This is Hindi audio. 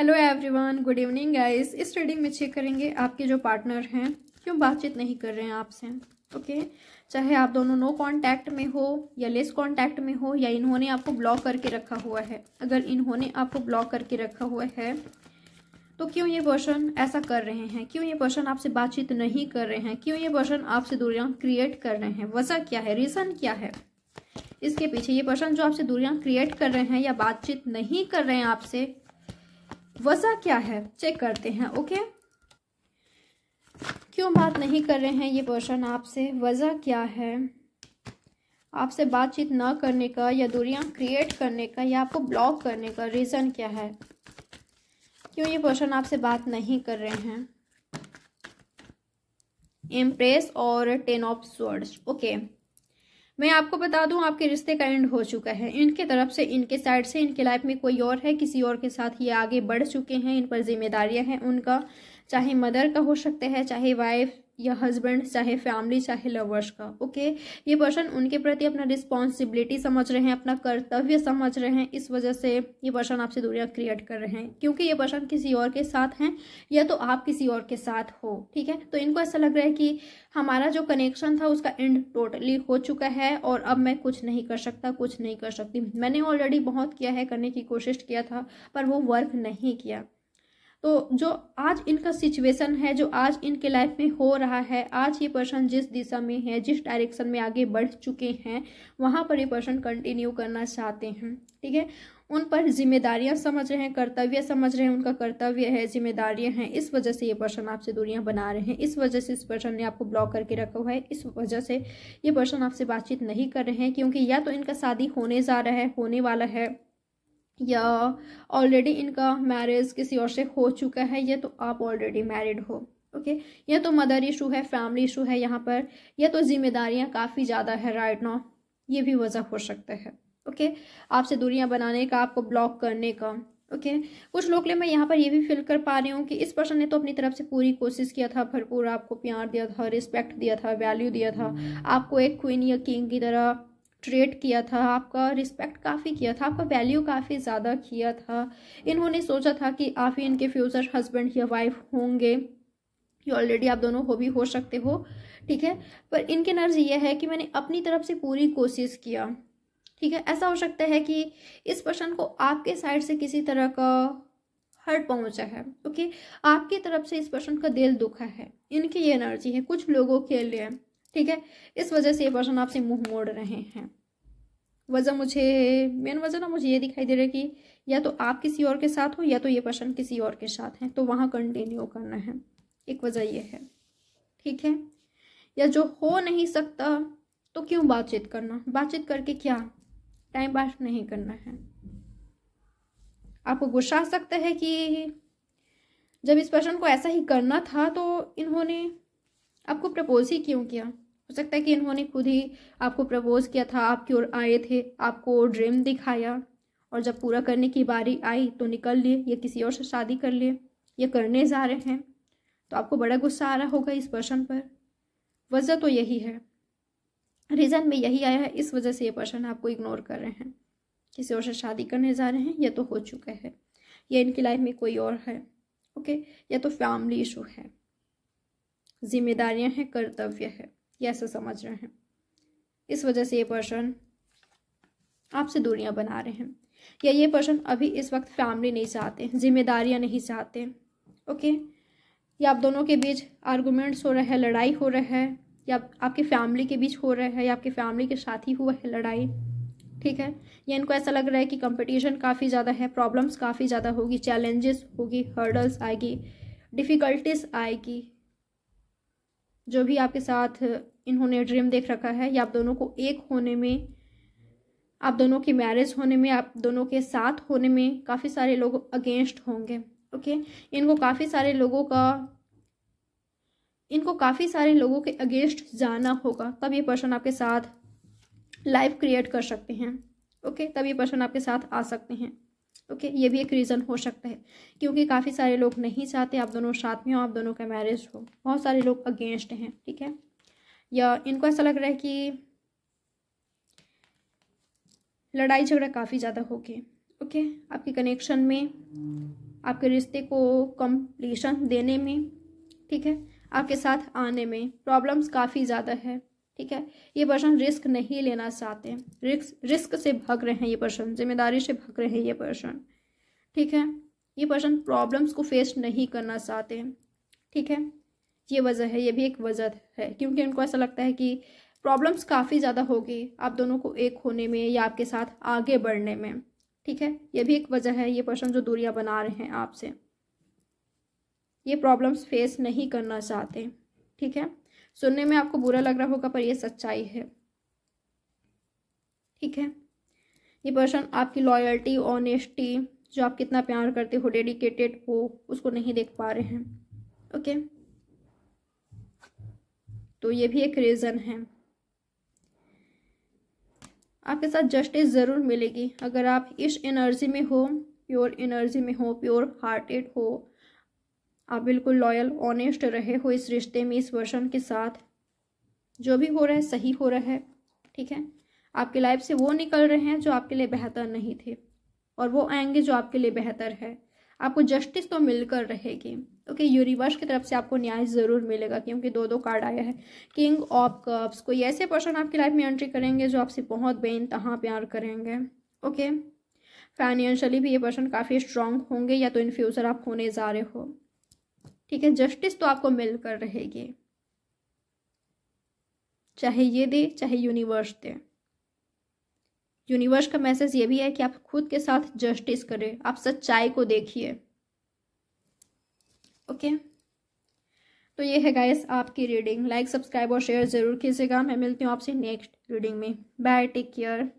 Hello everyone good evening guys इस रीडिंग में चेक करेंगे आपके जो पार्टनर हैं, क्यों बातचीत नहीं कर रहे हैं आपसे ओके चाहे आप दोनों नो कांटेक्ट में हो या लेस कांटेक्ट में हो या इन्होंने आपको ब्लॉक करके रखा हुआ है। अगर इन्होंने आपको ब्लॉक करके रखा हुआ है तो क्यों ये पर्सन ऐसा कर रहे हैं? क्यों ये पर्सन आपसे बातचीत नहीं कर रहे हैं? क्यों ये पर्सन आपसे दूरियाँ क्रिएट कर रहे हैं? वजह क्या है? रीज़न क्या है? इसके पीछे ये पर्सन जो आपसे दूरियाँ क्रिएट कर रहे हैं या बातचीत नहीं कर रहे हैं आपसे वजह क्या है? चेक करते हैं ओके क्यों बात नहीं कर रहे हैं ये पर्सन आपसे? वजह क्या है? आपसे बातचीत ना करने का या दूरियाँ क्रिएट करने का या आपको ब्लॉक करने का रीज़न क्या है? क्यों ये पर्सन आपसे बात नहीं कर रहे हैं? इम्प्रेस और टेन ऑफ़ स्वर्ड्स ओके मैं आपको बता दूँ, आपके रिश्ते का एंड हो चुका है। इनके तरफ़ से, इनके साइड से, इनके लाइफ में कोई और है, किसी और के साथ ये आगे बढ़ चुके हैं, इन पर जिम्मेदारियाँ हैं, उनका, चाहे मदर का हो सकता है, चाहे वाइफ या हस्बैंड चाहे फैमिली चाहे लवर्स का ओके ये पर्सन उनके प्रति अपना रिस्पॉन्सिबिलिटी समझ रहे हैं, अपना कर्तव्य समझ रहे हैं, इस वजह से ये पर्सन आपसे दूरियाँ क्रिएट कर रहे हैं। क्योंकि ये पर्सन किसी और के साथ हैं, या तो आप किसी और के साथ हो, ठीक है? तो इनको ऐसा लग रहा है कि हमारा जो कनेक्शन था, उसका एंड टोटली हो चुका है, और अब मैं कुछ नहीं कर सकता, कुछ नहीं कर सकती। मैंने ऑलरेडी बहुत किया है, करने की कोशिश किया था, पर वो वर्क नहीं किया। तो जो आज इनका सिचुएशन है, जो आज इनके लाइफ में हो रहा है, आज ये पर्सन जिस दिशा में है, जिस डायरेक्शन में आगे बढ़ चुके हैं, वहाँ पर ये पर्सन कंटिन्यू करना चाहते हैं, ठीक है? उन पर जिम्मेदारियाँ समझ रहे हैं, कर्तव्य समझ रहे हैं, उनका कर्तव्य है, जिम्मेदारियाँ हैं, इस वजह से ये पर्सन आपसे दूरियाँ बना रहे हैं, इस वजह से इस पर्सन ने आपको ब्लॉक करके रखा हुआ है, इस वजह से ये पर्सन आपसे बातचीत नहीं कर रहे हैं, क्योंकि या तो इनका शादी होने जा रहा है, होने वाला है या ऑलरेडी इनका मैरिज किसी और से हो चुका है या तो आप ऑलरेडी मैरिड हो ओके okay? या तो मदर इशू है फैमिली इशू है यहाँ पर या तो जिम्मेदारियाँ काफ़ी ज़्यादा है राइट नाउ ये भी वजह हो सकता है ओके okay? आपसे दूरियाँ बनाने का आपको ब्लॉक करने का ओके okay? कुछ लोग ले मैं यहाँ पर ये भी फील कर पा रही हूँ कि इस पर्सन ने तो अपनी तरफ़ से पूरी कोशिश किया था भरपूर आपको प्यार दिया था रिस्पेक्ट दिया था वैल्यू दिया था आपको एक क्वीन या किंग की तरह ट्रेट किया था, आपका रिस्पेक्ट काफ़ी किया था, आपका वैल्यू काफ़ी ज़्यादा किया था। इन्होंने सोचा था कि आप ही इनके फ्यूचर हस्बैंड या वाइफ होंगे। ये ऑलरेडी आप दोनों हो भी हो सकते हो, ठीक है? पर इनके नर्ज ये है कि मैंने अपनी तरफ़ से पूरी कोशिश किया, ठीक है? ऐसा हो सकता है कि इस पर्सन को आपके साइड से किसी तरह का हर्ट पहुँचा है ओके आपकी तरफ़ से इस पर्सन का दिल दुखा है। इनकी ये एनर्जी है, कुछ लोगों के लिए। ठीक है? इस वजह से ये पर्सन आपसे मुँह मोड़ रहे हैं। वजह मुझे मेन वजह ना मुझे ये दिखाई दे रहा है कि या तो आप किसी और के साथ हो या तो ये पर्सन किसी और के साथ हैं तो वहाँ कंटिन्यू करना है। एक वजह ये है। ठीक है? या जो हो नहीं सकता तो क्यों बातचीत करना? बातचीत करके क्या? टाइम पास नहीं करना है। आपको गुस्सा आ सकता है कि जब इस पर्सन को ऐसा ही करना था तो इन्होंने आपको प्रपोज ही क्यों किया? हो सकता है कि इन्होंने खुद ही आपको प्रपोज किया था, आपकी ओर आए थे, आपको ड्रीम दिखाया और जब पूरा करने की बारी आई तो निकल लिए या किसी और से शादी कर लिए या करने जा रहे हैं तो आपको बड़ा गुस्सा आ रहा होगा इस पर्सन पर। वजह तो यही है। रीज़न में यही आया है, इस वजह से ये पर्सन आपको इग्नोर कर रहे हैं। किसी और से शादी करने जा रहे हैं, या तो हो चुका है, या इनकी लाइफ में कोई और है ओके या तो फैमिली इशू है। जिम्मेदारियाँ हैं, कर्तव्य है। ये ऐसा समझ रहे हैं। इस वजह से ये पर्सन आपसे दूरियाँ बना रहे हैं। या ये पर्सन अभी इस वक्त फैमिली नहीं चाहते, जिम्मेदारियाँ नहीं चाहते ओके या आप दोनों के बीच आर्गूमेंट्स हो रहे हैं, लड़ाई हो रहा है, या आपकी फैमिली के बीच हो रहा है, या आपकी फैमिली के साथ ही हुआ है लड़ाई, ठीक है? या इनको ऐसा लग रहा है कि कंपटीशन काफ़ी ज़्यादा है प्रॉब्लम्स काफ़ी ज़्यादा होगी चैलेंजेस होगी हर्डल्स आएगी डिफ़िकल्टीज आएगी, जो भी आपके साथ इन्होंने ड्रीम देख रखा है। या आप दोनों को एक होने में, आप दोनों की मैरिज होने में, आप दोनों के साथ होने में काफ़ी सारे लोग अगेंस्ट होंगे, ओके? इनको काफ़ी सारे लोगों का, इनको काफ़ी सारे लोगों के अगेंस्ट जाना होगा। तब ये पर्सन आपके साथ लाइफ क्रिएट कर सकते हैं, ओके? तब ये पर्सन आपके साथ आ सकते हैं, ओके? ये भी एक रीज़न हो सकता है, क्योंकि काफ़ी सारे लोग नहीं चाहते आप दोनों साथ में हो, आप दोनों का मैरिज हो। बहुत सारे लोग अगेंस्ट हैं, ठीक है? या इनको ऐसा लग रहा है कि लड़ाई झगड़ा काफ़ी ज़्यादा हो गए ओके? आपके कनेक्शन में, आपके रिश्ते को कम्प्लीशन देने में, ठीक है? आपके साथ आने में प्रॉब्लम्स काफ़ी ज़्यादा है, ठीक है? ये पर्सन रिस्क नहीं लेना चाहते। रिस्क रिस्क से भाग रहे हैं ये पर्सन ज़िम्मेदारी से भाग रहे हैं ये पर्सन ठीक है? ये पर्सन प्रॉब्लम्स को फेस नहीं करना चाहते, ठीक है? ये वजह है, ये भी एक वजह है, क्योंकि उनको ऐसा लगता है कि प्रॉब्लम्स काफ़ी ज़्यादा होगी आप दोनों को एक होने में या आपके साथ आगे बढ़ने में। ठीक है? ये भी एक वजह है, ये पर्सन जो दूरियाँ बना रहे हैं आपसे। ये प्रॉब्लम्स फेस नहीं करना चाहते। ठीक है? सुनने में आपको बुरा लग रहा होगा, पर ये सच्चाई है। ठीक है? ये पर्सन आपकी लॉयल्टी ऑनेस्टी जो आप कितना प्यार करते हो डेडिकेटेड हो, उसको नहीं देख पा रहे हैं। ओके? तो ये भी एक रीज़न है। आपके साथ जस्टिस ज़रूर मिलेगी। अगर आप इस एनर्जी में हो प्योर एनर्जी में हो प्योर हार्टेड हो, आप बिल्कुल लॉयल ऑनेस्ट रहे हो इस रिश्ते में, इस वर्षन के साथ, जो भी हो रहा है, सही हो रहा है, ठीक है? आपकी लाइफ से वो निकल रहे हैं जो आपके लिए बेहतर नहीं थे, और वो आएँगे जो आपके लिए बेहतर है। आपको जस्टिस तो मिलकर रहेगी। ओके यूनिवर्स की तरफ़ से आपको न्याय ज़रूर मिलेगा, क्योंकि दो दो कार्ड आया है। किंग ऑफ़ कप्स कोई ऐसे पर्सन आपकी लाइफ में एंट्री करेंगे जो आपसे बहुत बेनतहा प्यार करेंगे। ओके फाइनेंशियली भी ये पर्सन काफ़ी स्ट्रांग होंगे, या तो इन फ्यूचर आप होने जा रहे हो। ठीक है जस्टिस तो आपको मिलकर रहेगी। चाहे ये दे, चाहे यूनिवर्स दे। यूनिवर्स का मैसेज ये भी है कि आप खुद के साथ जस्टिस करें। आप सच्चाई को देखिए। ओके तो ये है गाइस आपकी रीडिंग लाइक सब्सक्राइब और शेयर ज़रूर कीजिएगा। मैं मिलती हूँ आपसे नेक्स्ट रीडिंग में। Bye take care